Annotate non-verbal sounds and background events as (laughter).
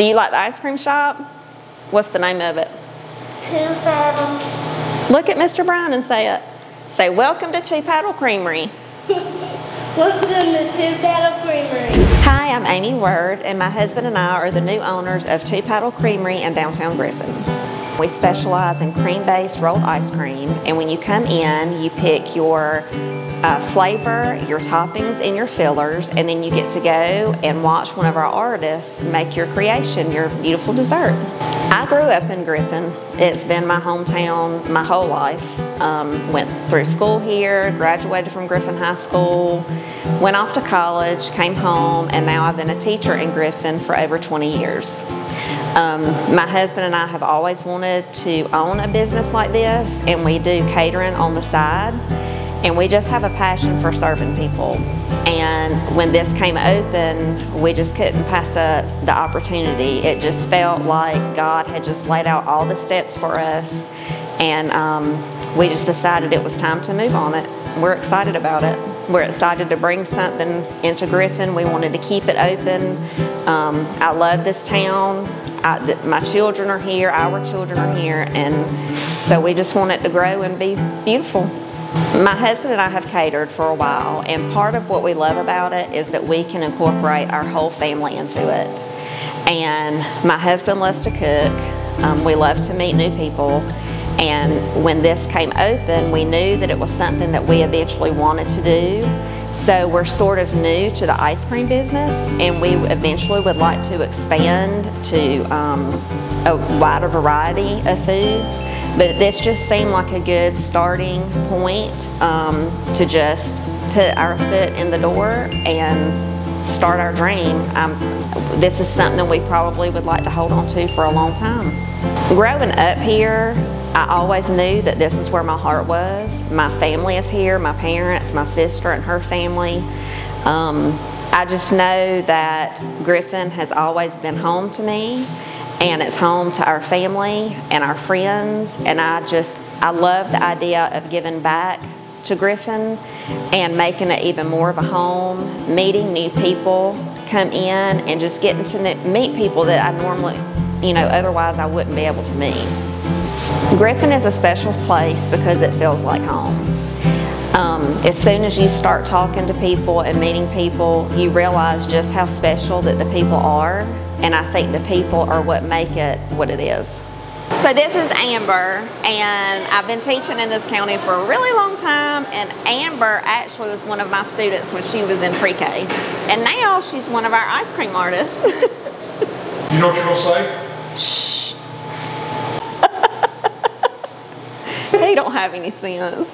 Do you like the ice cream shop? What's the name of it? Two Paddle. Look at Mr. Brown and say it. Say, welcome to Two Paddle Creamery. (laughs) Welcome to Two Paddle Creamery. Hi, I'm Amy Word, and my husband and I are the new owners of Two Paddle Creamery in downtown Griffin. We specialize in cream-based rolled ice cream, and when you come in, you pick your uh, flavor, your toppings, and your fillers, and then you get to go and watch one of our artists make your creation, your beautiful dessert. I grew up in Griffin. It's been my hometown my whole life. Um, went through school here, graduated from Griffin High School, went off to college, came home, and now I've been a teacher in Griffin for over 20 years. Um, my husband and I have always wanted to own a business like this, and we do catering on the side. And we just have a passion for serving people. And when this came open, we just couldn't pass up the opportunity. It just felt like God had just laid out all the steps for us. And um, we just decided it was time to move on it. We're excited about it. We're excited to bring something into Griffin. We wanted to keep it open. Um, I love this town. I, my children are here, our children are here, and so we just want it to grow and be beautiful. My husband and I have catered for a while, and part of what we love about it is that we can incorporate our whole family into it. And my husband loves to cook. Um, we love to meet new people. And when this came open, we knew that it was something that we eventually wanted to do. So we're sort of new to the ice cream business, and we eventually would like to expand to um, a wider variety of foods. But this just seemed like a good starting point um, to just put our foot in the door and start our dream. Um, this is something we probably would like to hold on to for a long time. Growing up here, I always knew that this is where my heart was. My family is here, my parents, my sister and her family. Um, I just know that Griffin has always been home to me and it's home to our family and our friends and I just, I love the idea of giving back to Griffin and making it even more of a home, meeting new people, come in and just getting to meet people that I normally, you know, otherwise I wouldn't be able to meet. Griffin is a special place because it feels like home. Um, as soon as you start talking to people and meeting people, you realize just how special that the people are, and I think the people are what make it what it is. So this is Amber, and I've been teaching in this county for a really long time, and Amber actually was one of my students when she was in pre-K, and now she's one of our ice cream artists. (laughs) you know what you're gonna say? He don't have any sense.